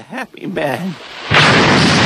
a happy man.